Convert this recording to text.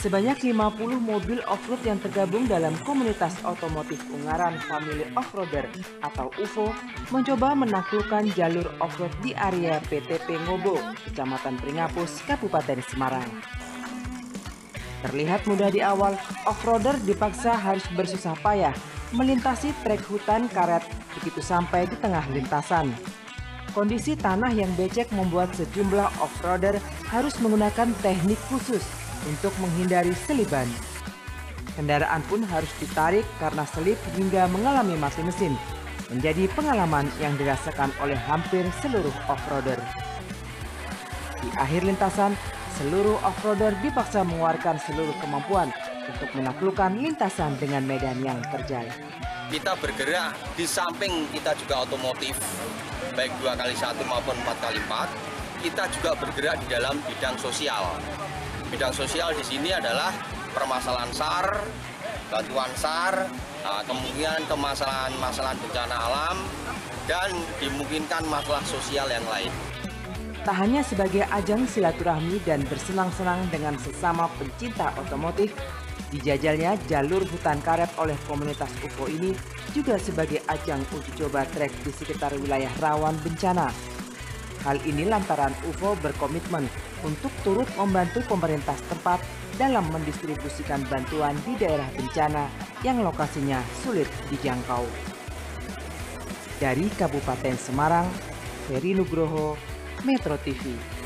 Sebanyak 50 mobil off-road yang tergabung dalam komunitas otomotif Ungaran Family Offroader atau UFO mencoba menaklukkan jalur off-road di area PTP Ngobo, Kecamatan Pringapus, Kabupaten Semarang. Terlihat mudah di awal, off-roader dipaksa harus bersusah payah melintasi trek hutan karet begitu sampai di tengah lintasan. Kondisi tanah yang becek membuat sejumlah off-roader harus menggunakan teknik khusus untuk menghindari seliban. Kendaraan pun harus ditarik karena selip hingga mengalami mati mesin, menjadi pengalaman yang dirasakan oleh hampir seluruh off-roader. Di akhir lintasan, seluruh off-roader dipaksa mengeluarkan seluruh kemampuan untuk menaklukkan lintasan dengan medan yang terjal. Kita bergerak di samping kita juga otomotif, baik dua kali satu maupun empat kali empat. Kita juga bergerak di dalam bidang sosial, Bidang sosial di sini adalah permasalahan SAR, bantuan SAR, nah, kemungkinan kemasalahan-masalahan bencana alam, dan dimungkinkan masalah sosial yang lain. Tak hanya sebagai ajang silaturahmi dan bersenang-senang dengan sesama pencinta otomotif, dijajalnya jalur hutan karet oleh komunitas UFO ini juga sebagai ajang uji coba trek di sekitar wilayah rawan bencana Hal ini lantaran UFO berkomitmen untuk turut membantu pemerintah setempat dalam mendistribusikan bantuan di daerah bencana yang lokasinya sulit dijangkau. Dari Kabupaten Semarang, Ferry Nugroho, Metro TV.